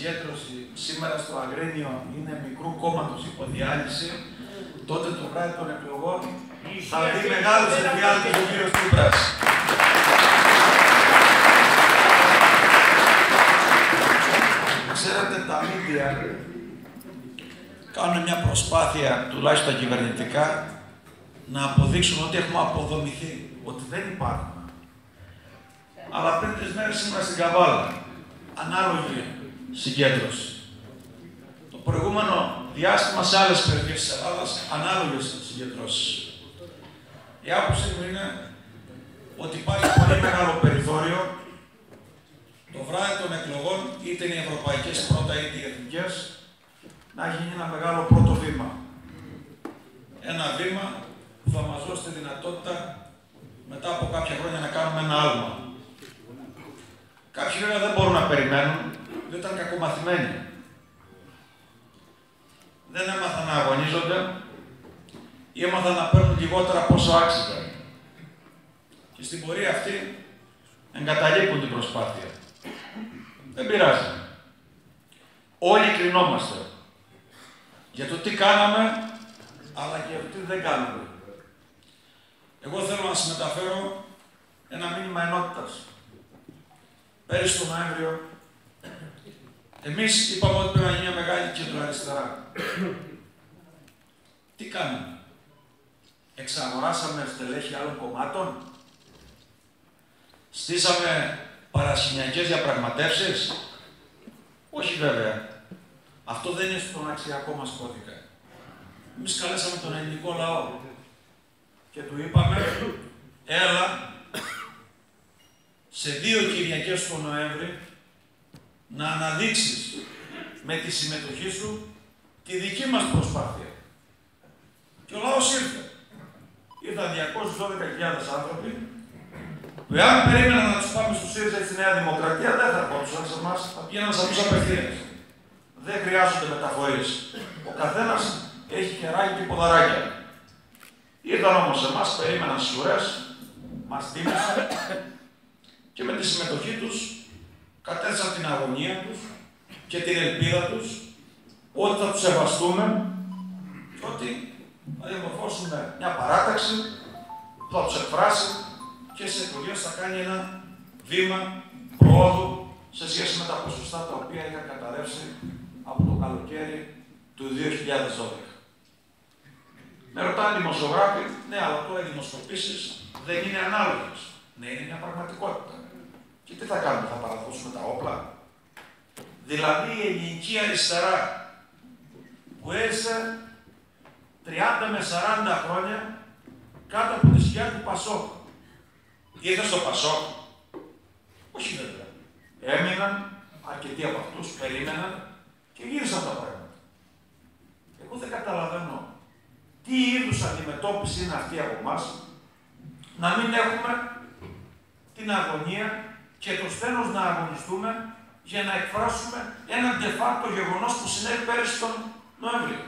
συγκέντρωση σήμερα στο Αγρίνιο είναι μικρού κόμματος υποδιάλυση, τότε το βράδυ των εκλογών θα δει μεγάλος εφιάλτης ο κύριος Τσίπρας. Ξέρετε, τα μίντια κάνουν μια προσπάθεια, τουλάχιστον τα κυβερνητικά, να αποδείξουν ότι έχουμε αποδομηθεί, ότι δεν υπάρχουν. Αλλά πριν τρεις μέρες ήμουν στην Καβάλα, ανάλογη συγκέντρωση. Το προηγούμενο διάστημα σε άλλες περιοχές της Ελλάδας, ανάλογες συγκεντρώσεις. Η άποψή μου είναι ότι υπάρχει πολύ μεγάλο περιθώριο το βράδυ των εκλογών, είτε είναι οι ευρωπαϊκές πρώτα είτε οι εθνικές, να γίνει ένα μεγάλο πρώτο βήμα. Ένα βήμα που θα μας δώσει τη δυνατότητα μετά από κάποια χρόνια να κάνουμε ένα άλμα. Κάποιοι βέβαια δεν μπορούν να περιμένουν, δεν ήταν κακομαθημένοι. Δεν έμαθαν να αγωνίζονται ή έμαθαν να παίρνουν λιγότερα από όσο άξιζαν. Και στην πορεία αυτή εγκαταλείπουν την προσπάθεια. Δεν πειράζει. Όλοι κρινόμαστε για το τι κάναμε, αλλά και για το τι δεν κάναμε. Εγώ θέλω να σας μεταφέρω ένα μήνυμα ενότητας. Πέρυσι τον Νοέμβριο, εμείς είπαμε ότι πρέπει να γίνει μια μεγάλη κέντρο αριστερά. τι κάναμε. Εξαγοράσαμε στελέχη άλλων κομμάτων; Στήσαμε παρασυνιακές διαπραγματεύσεις; Όχι βέβαια. Αυτό δεν είναι στον αξιακό μας κώδικα. Εμείς καλέσαμε τον ελληνικό λαό και του είπαμε, έλα σε δύο Κυριακές τον Νοέμβρη να αναδείξεις με τη συμμετοχή σου τη δική μας προσπάθεια. Και ο λαός ήρθε. Ήρθαν 212.000 άνθρωποι που εάν περίμεναν να τους πάμε στο ΣΥΡΙΖΑ στη Νέα Δημοκρατία δεν θα έρχονταν σε εμάς, θα πήγαιναν σε αυτούς απευθείας. Δεν χρειάζονται μεταφορές. Ο καθένας έχει χεράκι και ποδαράκια. Ήρθαν όμως σε εμάς, περίμεναν στις ουρές, μας τίμησαν και με τη συμμετοχή τους κατέθεσαν την αγωνία τους και την ελπίδα τους ότι θα τους σεβαστούμε και ότι θα διαμορφώσουμε μια παράταξη που θα τους εκφράσει και σε εκλογές θα κάνει ένα βήμα προόδου σε σχέση με τα ποσοστά τα οποία είχαν καταρρεύσει από το καλοκαίρι του 2012. Με ρωτάνε δημοσιογράφοι, ναι, αλλά τώρα οι δημοσκοπήσεις δεν είναι ανάλογες. Ναι, είναι μια πραγματικότητα. Και τι θα κάνουμε, θα παραδώσουμε τα όπλα; Δηλαδή η ελληνική αριστερά που έζησε 30 με 40 χρόνια κάτω από τη σκιά του Πασόκ. Ήρθε στο Πασόκ. Όχι βέβαια. Έμειναν αρκετοί από αυτούς, περίμεναν και γύρισαν τα πράγματα. Εγώ δεν καταλαβαίνω τι είδους αντιμετώπιση είναι αυτή από εμάς να μην έχουμε την αγωνία και το στένος να αγωνιστούμε για να εκφράσουμε ένα de facto γεγονός που συνέβη πέρυσι τον Νοέμβριο.